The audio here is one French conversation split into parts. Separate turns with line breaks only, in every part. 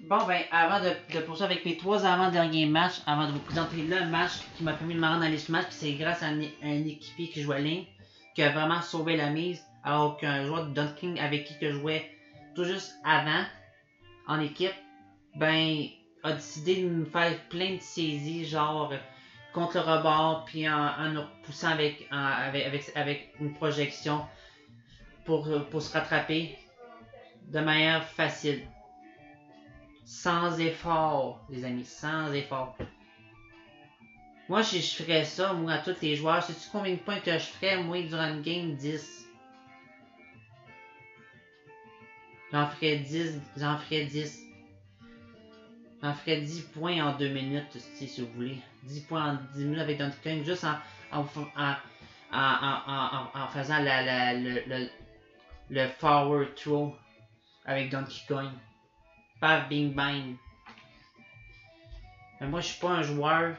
Bon, ben, avant de, de poursuivre avec mes trois avant-derniers matchs, avant de vous présenter le match qui m'a permis de me rendre dans les puis c'est grâce à un, équipier qui jouait ligne qui a vraiment sauvé la mise, alors qu'un joueur de Dunking avec qui je jouais tout juste avant, en équipe, ben, a décidé de me faire plein de saisies, genre contre le rebord, puis en, en nous repoussant avec, avec, avec, avec une projection pour, pour se rattraper de manière facile. Sans effort, les amis, sans effort. Moi, je, je ferais ça, moi, à tous les joueurs. Sais-tu combien de points que je ferais, moi, durant une game? 10. J'en ferais 10, j'en ferais 10. J'en ferais 10 points en 2 minutes, si si vous voulez. 10 points en 10 minutes avec Donkey Kong, juste en, en, en, en, en, faisant le, le, le forward throw avec Donkey Kong. Paf, bing, bang. Mais moi, je suis pas un joueur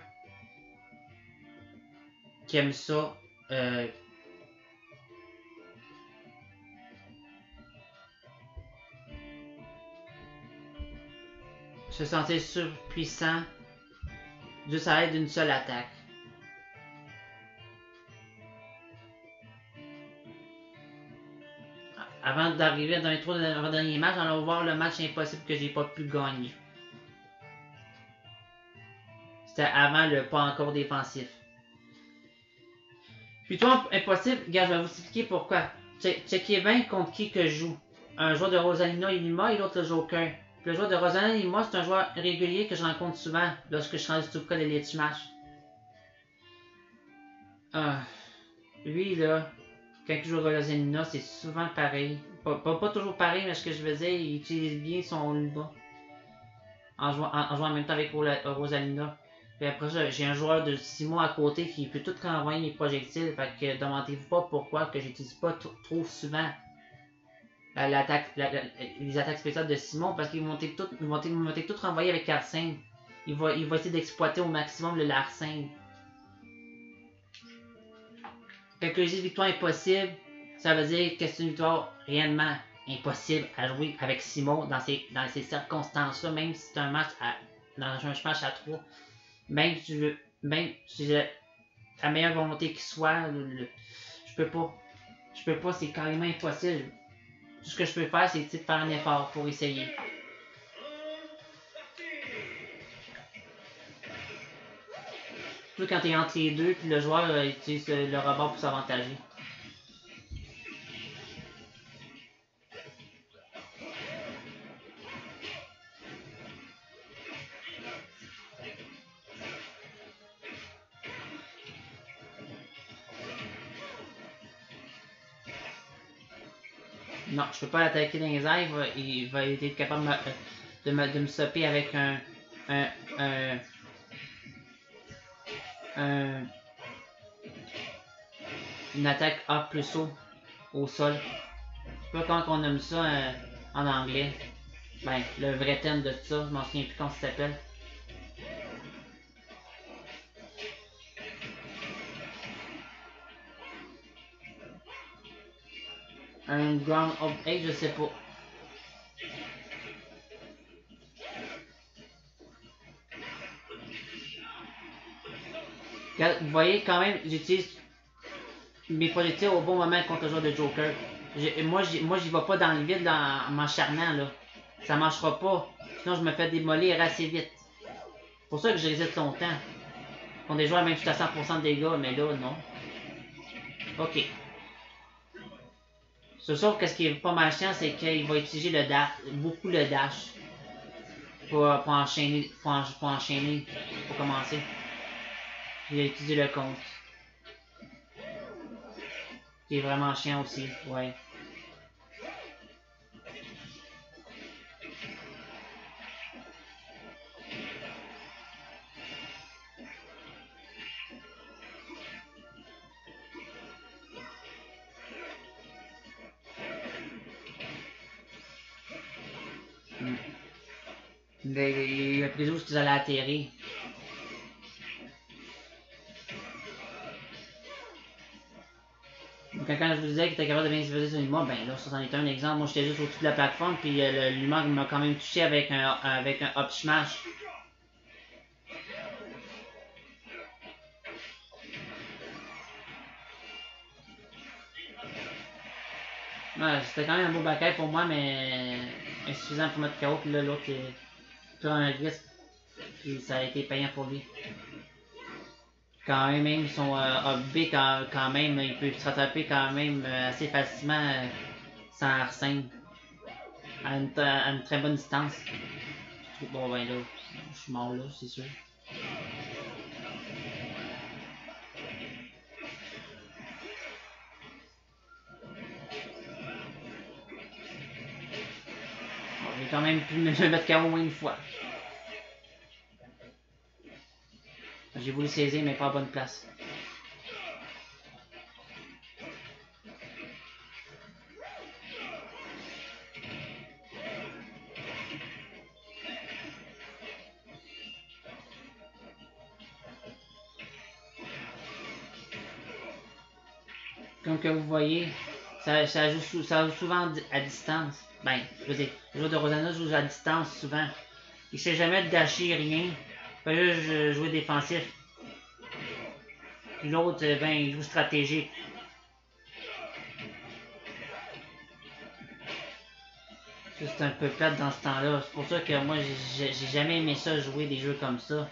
qui aime ça. euh, se sentir surpuissant juste à l'aide d'une seule attaque. Avant d'arriver dans les trois derniers matchs, on va voir le match impossible que j'ai pas pu gagner. C'était avant le pas encore défensif. Puis toi, impossible, gars, je vais vous expliquer pourquoi. Che- Checkez bien contre qui que je joue. Un joueur de Rosalina Lima et l'autre Joker. Le joueur de Rosalina Lima, c'est un joueur régulier que je rencontre souvent lorsque je rendu tout près de l'Elite Smash. Ah, lui là, il joue à Rosalina, c'est souvent pareil. Pas, pas, toujours pareil, mais ce que je veux dire, il utilise bien son Luma. En jouant, en, jouant en même temps avec Rosalina. Puis après j'ai un joueur de Simon à côté qui peut tout renvoyer mes projectiles. Fait que demandez-vous pas pourquoi que j'utilise pas trop souvent les attaques spéciales de Simon parce ils vont être toutes renvoyées avec Arsène. Il va, il va essayer d'exploiter au maximum le Larsen. Quand que je dis victoire impossible, ça veut dire que c'est une victoire réellement impossible à jouer avec Simon dans ces, dans ces circonstances-là, même si c'est un match à, dans un match à 3 même si tu veux, même si j'ai la meilleure volonté qui soit, je peux pas. Je peux pas, c'est carrément impossible. Tout ce que je peux faire, c'est de faire un effort pour essayer. Surtout quand t'es entre les deux, puis le joueur euh, utilise le rebord pour s'avantager. Non, je peux pas l'attaquer dans les airs, il va, être capable de me, de avec un, un, un, un- une attaque A plus O au sol. Je sais pas comment on nomme ça euh, en anglais. Ben, le vrai thème de ça, je m'en souviens plus comment ça s'appelle. Un ground of Hey, je sais pas. Vous voyez quand même, j'utilise mes projectiles au bon moment contre le joueur de Joker. Moi, moi, j'y vais pas dans le vide en m'acharnant là. Ça marchera pas. Sinon, je me fais démolir assez vite. C'est pour ça que je résiste longtemps. Contre des joueurs même jusqu'à 100% de dégâts, mais là, non. Ok. C'est sûr que ce qui est pas mal chiant, c'est qu'il va utiliser le dash, beaucoup le dash. Pour, pour enchaîner, pour, pour enchaîner, pour commencer. Il va utiliser le compte. Qui est vraiment chiant aussi, ouais. Hmm. Il a- il a pris où est-ce qu'ils allaient atterrir. Quand, je vous disais qu'il était capable de bien se faire sur l'humain, ben là, ça en est un exemple. Moi, j'étais juste au-dessus de la plateforme, puis euh, l'humain m'a quand même touché avec un, avec un up smash. C'était quand même un beau backup pour moi, mais insuffisant pour mettre KO, puis là, l'autre, il prend un risque, puis ça a été payant pour lui. Quand même, ils sont euh, B quand, quand, même, ils peuvent se rattraper quand même euh, assez facilement euh, sans Arsène. À une, à une, très bonne distance. Bon, ben là, je suis mort là, c'est sûr. J'ai quand même pu me mettre KO une fois. J'ai voulu saisir, mais pas à bonne place. Comme que vous voyez, ça, joue, souvent à distance. Ben, je veux dire, le joueur de Rosanna joue à distance souvent. Il sait jamais de rien. Fait juste jouer défensif. Puis l'autre, ben, il joue stratégique. C'est un peu plate dans ce temps-là. C'est pour ça que moi, j'ai jamais aimé ça, jouer des jeux comme ça.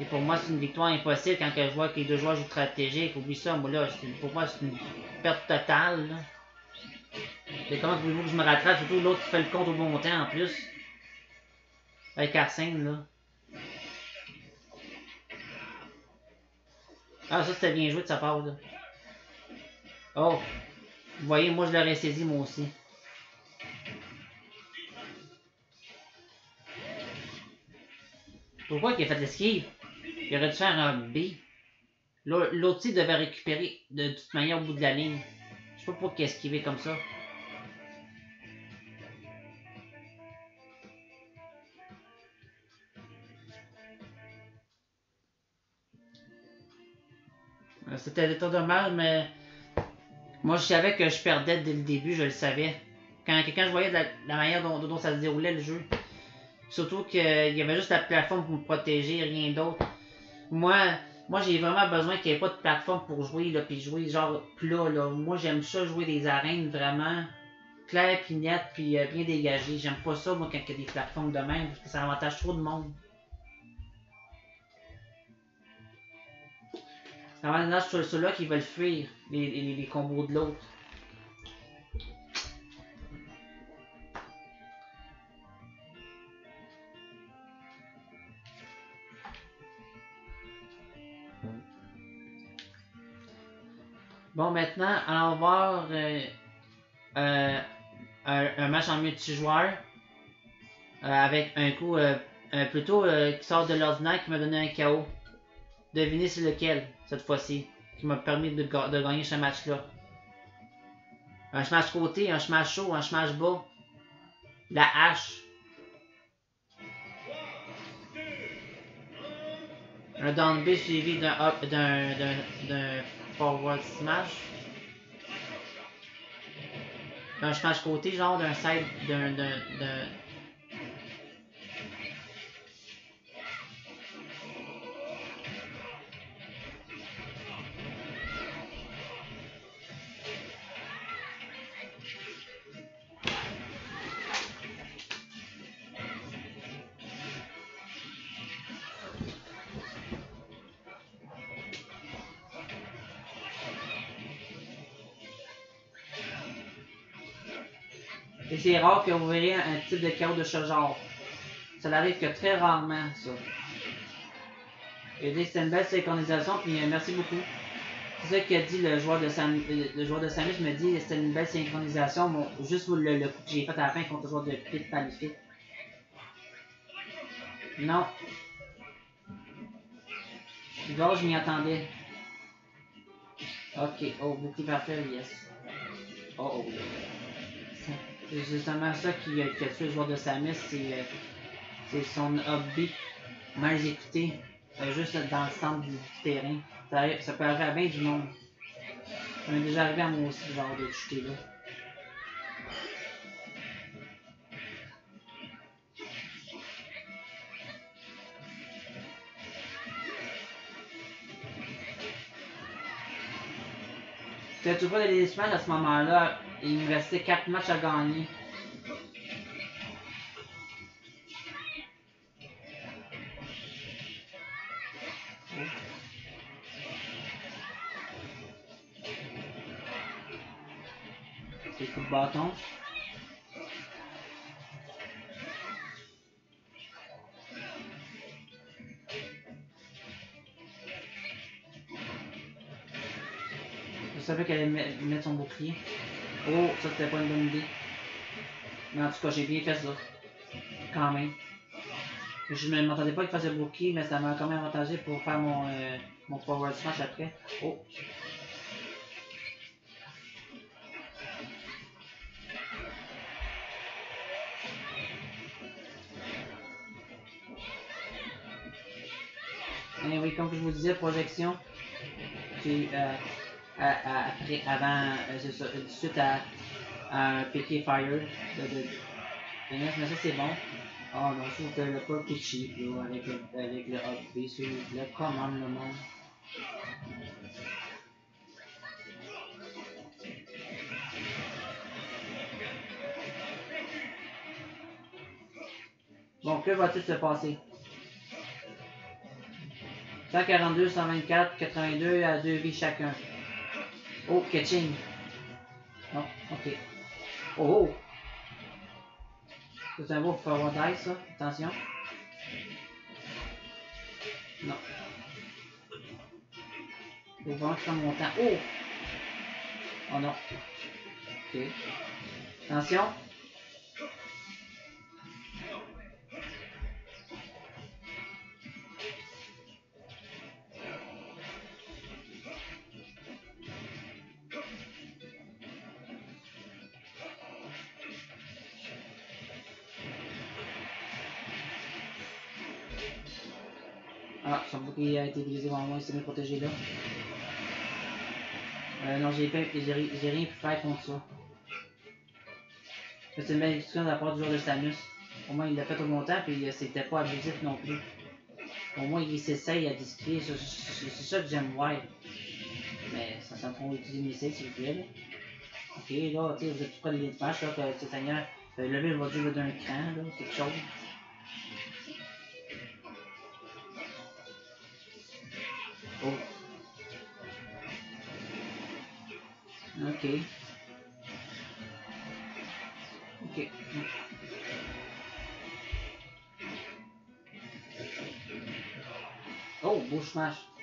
Et pour moi, c'est une victoire impossible quand je vois que les deux joueurs jouent stratégique. Oublie ça, moi là, pour moi, c'est une perte totale. Là. Et comment voulez-vous que je me rattrape? Surtout l'autre qui fait le compte au bon temps en plus. Avec Arsène, là. Ah, ça c'était bien joué de sa part, là. Oh! Vous voyez, moi je l'aurais saisi, moi aussi. Pourquoi il a fait l'esquive? Il aurait dû faire un B. L'autre devait récupérer de toute manière au bout de la ligne. Je sais pas pourquoi il a esquivé comme ça. C'était dommage, mais moi je savais que je perdais dès le début, je le savais. Quand, quand je voyais la, manière dont, ça se déroulait le jeu, surtout qu'il y avait juste la plateforme pour me protéger, rien d'autre. Moi, moi j'ai vraiment besoin qu'il n'y ait pas de plateforme pour jouer, là, puis jouer genre plat. Là. Moi j'aime ça jouer des arènes vraiment claires, puis nettes, puis euh, bien dégagées. J'aime pas ça, moi, quand il y a des plateformes de même, parce que ça avantage trop de monde. Normalement, sur ceux-là qui veulent fuir les, combos de l'autre. Bon, maintenant, allons voir euh, euh, un, un, match en multijoueur euh, avec un coup euh, plutôt qui sort de l'ordinaire qui m'a donné un KO. Devinez c'est lequel cette fois-ci, qui m'a permis de, gagner ce match-là. Un smash côté, un smash chaud, un smash bas. La hache. Un down B suivi d'un d'un forward smash. Un smash côté, genre d'un side, d'un c'est rare que vous verrez un type de chaos de ce genre. Ça n'arrive que très rarement, ça. Que c'était une belle synchronisation, puis euh, merci beaucoup. C'est ça qu'a dit le joueur de Sam, le joueur de Samus me dit c'était une belle synchronisation, bon, juste le, le coup que j'ai fait à la fin contre le joueur de Pit. Non. Là, je m'y attendais. Ok, oh, bouclier parfait, yes. Oh, oh. C'est justement ça qui, a tué le joueur de Samus, c'est euh, son hobby mal exécuté, euh, juste dans le centre du, terrain. Ça, peut arriver à bien du monde. Ça m'est déjà arrivé à moi aussi, genre, de chuter là. Tu vois, les semaines à ce moment-là, il me restait 4 matchs à gagner. C'est coup de bâton. Je savais qu'elle allait mettre son bouclier. Ça c'était pas une bonne idée. Mais en tout cas, j'ai bien fait ça. Quand même. Je ne m'attendais pas qu'il fasse le mais ça m'a quand même avantagé pour faire mon, euh, mon power smash après. Oh. Et eh oui, comme je vous disais, projection. J'ai euh, après, avant, euh, ça, suite à, à piqué fire de, de, mais ça c'est bon. Oh non, je le pas est cheap avec le, avec le vous plaît, comment le monde. Bon, que va-t-il se passer? 142, 124, 82 à 2 vies chacun. Oh, catching. Non, ok. Oh, oh. C'est un beau forward dice, ça. Attention. Non. Faut vraiment que je. Oh! Oh non. Ok. Attention. Qui a été devant moi, il s'est protégé là. Euh, non, j'ai rien pu faire contre ça. C'est une belle discussion de la part du joueur de Samus. Au moins, il l'a fait au longtemps, puis euh, c'était pas abusif non plus. Au moins, il s'essaye à discuter, c'est ça que j'aime voir. Mais ça sent trop utiliser mes s'il vous plaît. Ok, là, tu sais, vous êtes près des match, là, que ce seigneur, euh, le lever va dire d'un cran, là, quelque chose? Ok. Ok. Oh, bush smash.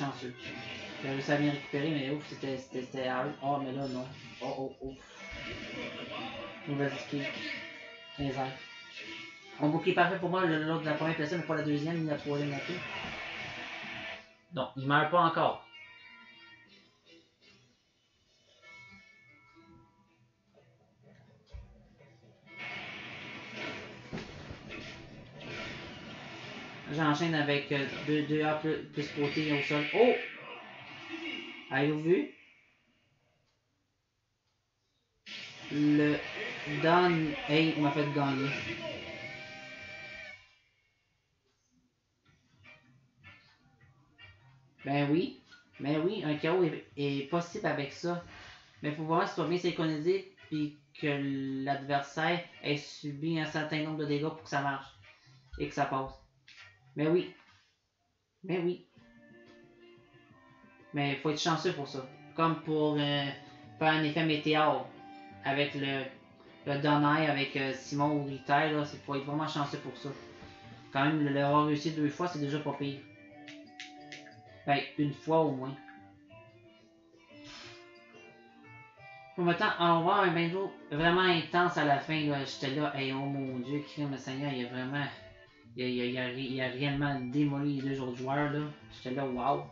Chanceux. J'ai réussi à bien récupérer, mais ouf, c'était hard. Oh, mais là, non. Oh, oh, oh. Mauvaise skill. 15 heures. Mon bouclier parfait pour moi, l'autre de la première personne, mais pas la deuxième, ni la troisième non plus. Non, il meurt pas encore. J'enchaîne avec 2 euh, A plus, plus côté au sol. Oh! Avez-vous vu? Le Don Hey m'a fait gagner. Ben oui. Ben oui, un chaos est, possible avec ça. Mais il faut voir si tu vas bien synchroniser et que l'adversaire ait subi un certain nombre de dégâts pour que ça marche et que ça passe. Mais oui. Mais oui. Mais il faut être chanceux pour ça. Comme pour euh, faire un effet météore avec le, le avec euh, Simon ou Ritter, il faut être vraiment chanceux pour ça. Quand même, l'avoir réussi deux fois, c'est déjà pas pire. Ben, une fois au moins. Pour maintenant, on va voir un bingo vraiment intense à la fin. J'étais là, hey, oh mon dieu, crime, Seigneur, il a vraiment il a, il, a, a, réellement démoli les deux autres joueurs. J'étais là, waouh.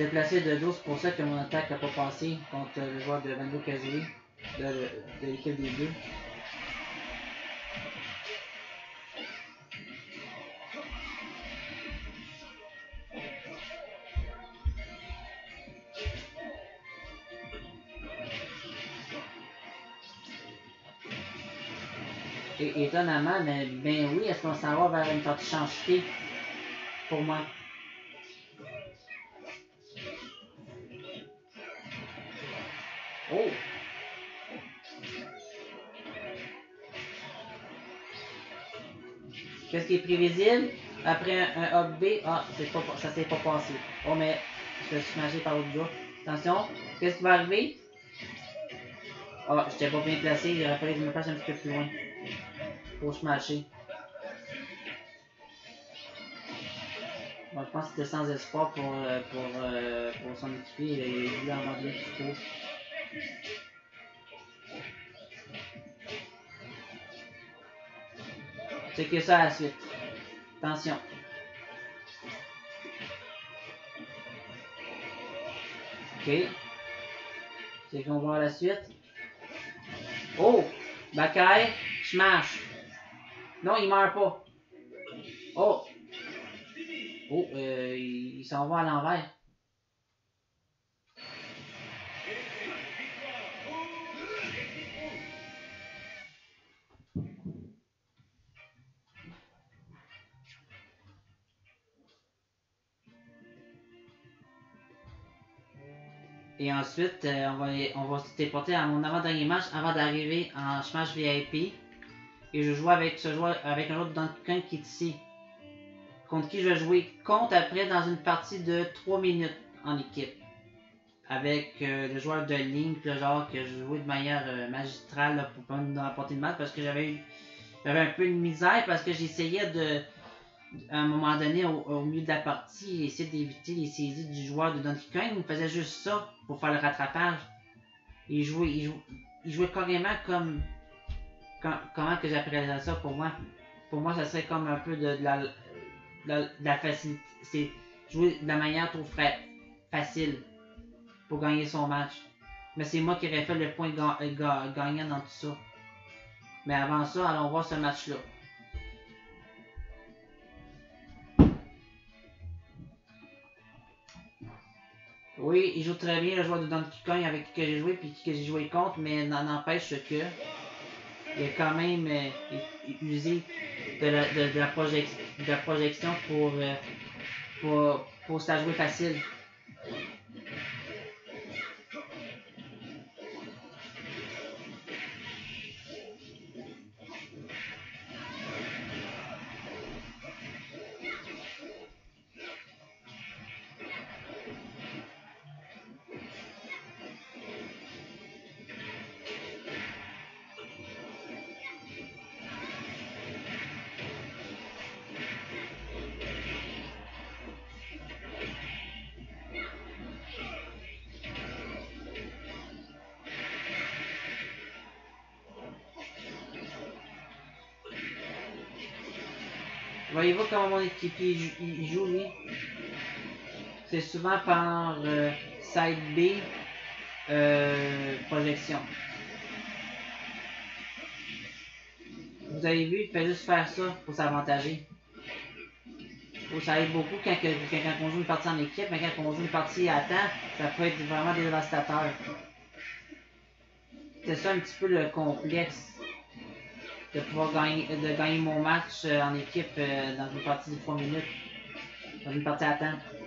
J'étais placé de dos, c'est pour ça que mon attaque n'a pas passé contre le joueur de Vando Kazuri de, l'équipe des deux. Et, étonnamment, ben, ben oui, est-ce qu'on s'en va vers une partie changeté pour moi? Prévisible? Après un, un B, ah, pas, ça s'est pas passé. Oh, mais je vais smasher par l'autre gars. Attention, qu'est-ce qui va arriver? Ah, j'étais pas bien placé, il aurait fallu que je me place un petit peu plus loin pour smasher. Bon, je pense que c'était sans espoir pour, euh, pour, euh, pour son équipier. Il a voulu en vendre tout trop. C'est que ça à la suite. Attention. Ok. C'est qu'on voit la suite. Oh! Bakai, smash. Non, il meurt pas. Oh! Oh, euh, il, s'en va à l'envers. Et ensuite, euh, on va, on va se téléporter à mon avant-dernier match avant d'arriver en Smash VIP. Et je joue avec ce joueur, avec un autre Donkey qui est ici. Contre qui je vais jouer contre après dans une partie de 3 minutes en équipe. Avec euh, le joueur de ligne, le genre que je jouais de manière euh, magistrale pour pas nous apporter de mal parce que j'avais j'avais un peu de misère parce que j'essayais de à un moment donné au, milieu de la partie essayer d'éviter les saisies du joueur de Donkey Kong. Il faisait juste ça pour faire le rattrapage. Il jouait, il jouait, il carrément comme comment que j'appellerais ça pour moi? Pour moi, ça serait comme un peu de, la, de, la, facilité. C'est jouer de la manière trop facile pour gagner son match. Mais c'est moi qui aurais fait le point gagnant dans tout ça. Mais avant ça, allons voir ce match-là. Oui, il joue très bien le joueur de Donkey Kong avec qui j'ai joué puis qui j'ai joué contre, mais n'empêche que il a quand même euh, usé de la, projection pour, euh, pour, pour facile. Voyez-vous comment mon équipier il joue, lui? C'est souvent par euh, side B, euh, projection. Vous avez vu, il fait juste faire ça pour s'avantager. Ça aide beaucoup quand, quand, on joue une partie en équipe, mais quand on joue une partie à temps, ça peut être vraiment dévastateur. C'est ça un petit peu le complexe de pouvoir gagner, de gagner mon match euh, en équipe euh, dans une partie de 3 minutes, dans une partie à temps.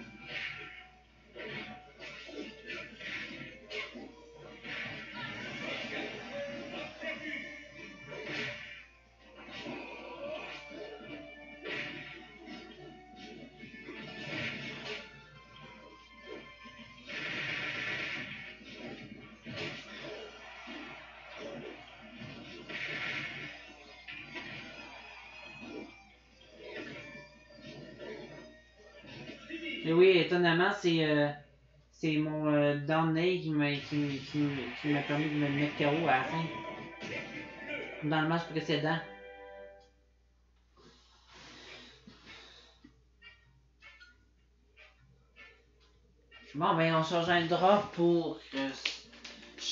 Étonnamment, c'est euh, mon euh, qui m'a qui, qui, permis de me mettre KO à la fin. Dans le match précédent. Bon, ben, on se rejoindra pour euh,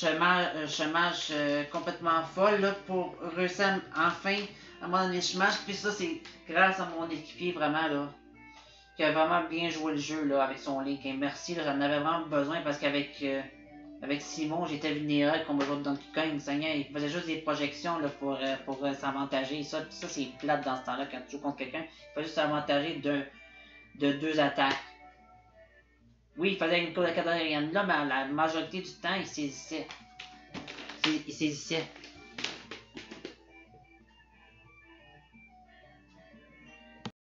euh, chômage euh, complètement folle là, pour réussir enfin à mon chômage. Puis ça, c'est grâce à mon équipier vraiment là, vraiment bien joué le jeu là, avec son link. Et merci, j'en avais vraiment besoin parce qu'avec euh, avec Simon, j'étais vulnérable comme dans Donkey Kong. Seigneur, il faisait juste des projections là, pour, euh, pour euh, s'avantager. Ça, ça c'est plate dans ce temps-là quand tu joues contre quelqu'un. Il faut juste s'avantager de, de deux attaques. Oui, il faisait une cour de quatrième là, mais la majorité du temps, il saisissait. Il saisissait.